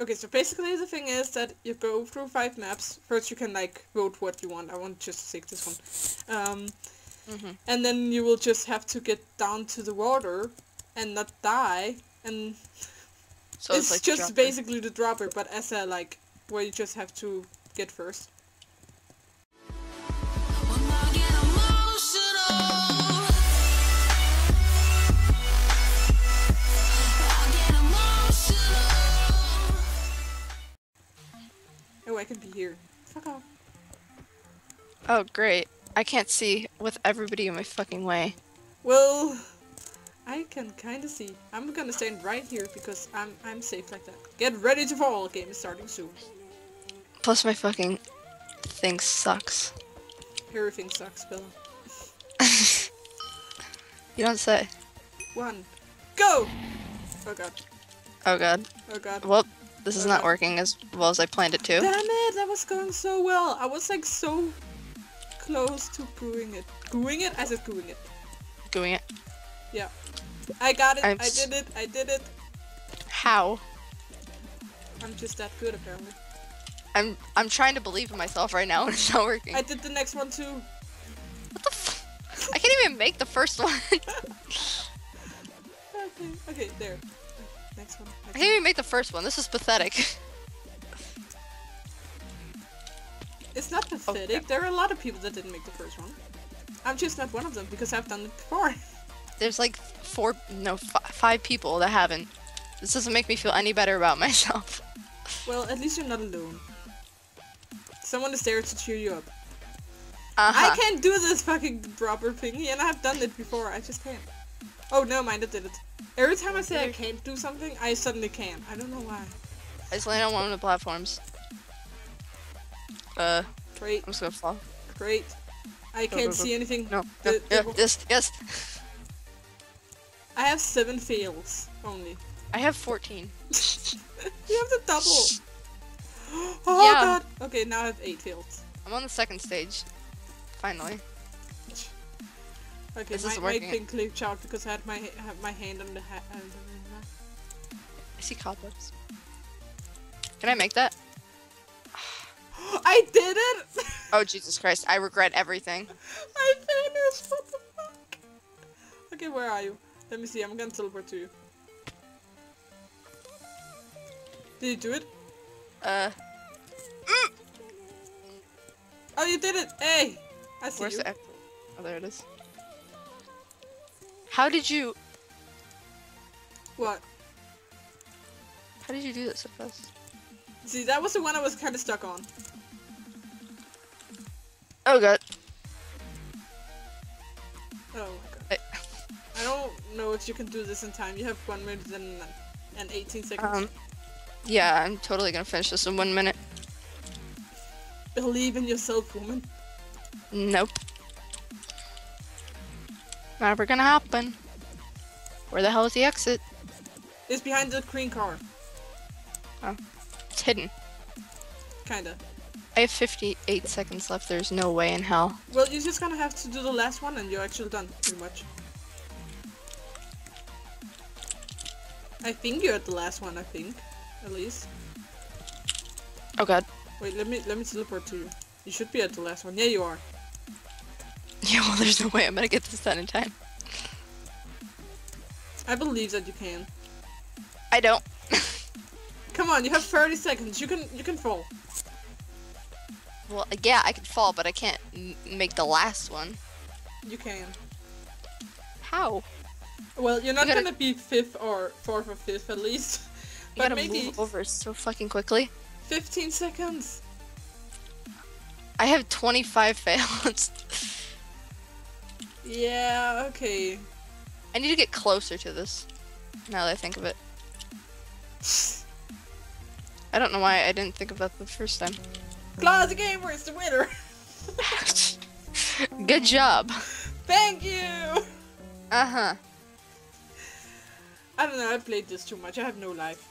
Okay, so basically the thing is that you go through five maps. First you can like vote what you want. I want just to take this one. Um, Mhm. and then you will just have to get down to the water and not die. And So it's, it's, like just dropper. basically the dropper, but as a like where you just have to get first. Here. Fuck off. Oh great. I can't see with everybody in my fucking way. Well, I can kind of see. I'm gonna stand right here because I'm I'm safe like that. Get ready to fall. Game is starting soon. Plus my fucking thing sucks. Everything sucks, Bella. You don't say. One, go! Oh god. Oh god. Oh god. Well, this is not uh, working as well as I planned it to. Damn it! That was going so well. I was like so close to gooing it. Gooing it? I said gooing it. Doing it. Yeah. I got it. I'm I did it. I did it. How? I'm just that good apparently. I'm I'm trying to believe in myself right now and it's not working. I did the next one too. What the f- I can't even make the first one. Okay. Okay. There. Next one. Next can't even make the first one. This is pathetic. It's not pathetic. There are a lot of people that didn't make the first one. I'm just not one of them because I've done it before. There's like four, no, f- five people that haven't. This doesn't make me feel any better about myself. well, at least you're not alone. Someone is there to cheer you up. Uh-huh. I can't do this fucking dropper thingy, and I've done it before. I just can't. Oh, no mind, I did it. Every time I say I can't do something, I suddenly can. I don't know why. I just landed on one of the platforms. Uh, Great, I'm just gonna fall. great. I can't see anything. No, no, the- no, yes, yes. I have seven fails only. I have 14. You have the double. Oh Yeah. god. Okay, now I have eight fails. I'm on the second stage. Finally. Okay, This my, my thing glitched out because I had my had my hand on the ha- uh, I see cobwebs. Can I make that? I did it! Oh, Jesus Christ. I regret everything. I finished! What the fuck? Okay, where are you? Let me see, I'm gonna teleport to you. Did you do it? Uh, Oh, you did it! Hey! I see where's you. the? Oh, there it is. How did you... What? How did you do that so fast? See, that was the one I was kind of stuck on. Oh, God. Oh my god. I- I don't know if you can do this in time. You have one minute and, and 18 seconds. Um, yeah, I'm totally gonna finish this in one minute. Believe in yourself, woman. Nope. Never gonna happen. Where the hell is the exit? It's behind the green car. Oh. It's hidden. Kinda. I have 58 seconds left. There's no way in hell. Well, you're just gonna have to do the last one and you're actually done, pretty much. I think you're at the last one, I think. At least. Oh god. Wait, let me let me teleport to you. You should be at the last one. Yeah, you are. Yeah, well, there's no way I'm gonna get this done in time. I believe that you can. I don't. Come on, you have 30 seconds. You can you can fall. Well, yeah, I can fall, but I can't make the last one. You can. How? Well, you're not You gotta- gonna be fifth or fourth or fifth at least. You But gotta maybe move over so fucking quickly. 15 seconds. I have 25 fails. Yeah, okay. I need to get closer to this. Now that I think of it. I don't know why I didn't think of that the first time. Glossy Gamer is the winner. Good job. Thank you. Uh huh. I don't know. I played this too much. I have no life.